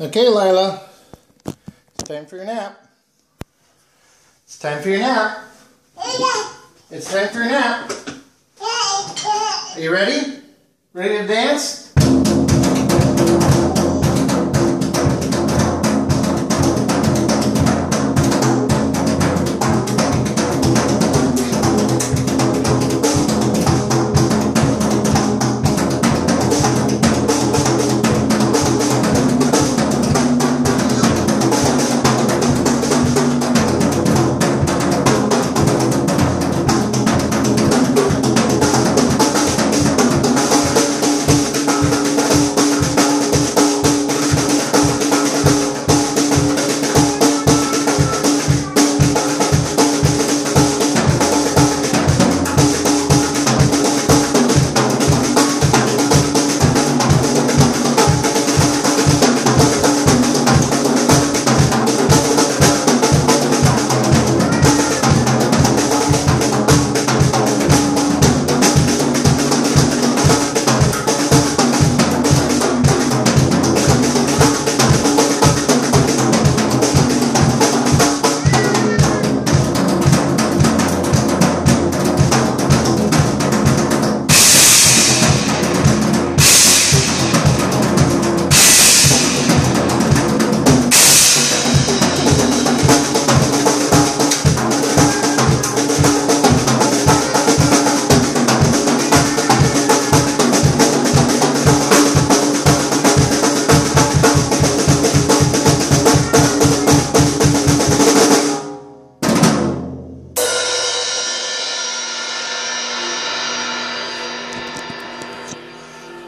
Okay, Lyla. It's time for your nap. It's time for your nap. It's time for your nap. Are you ready? Ready to dance?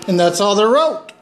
And that's all they wrote.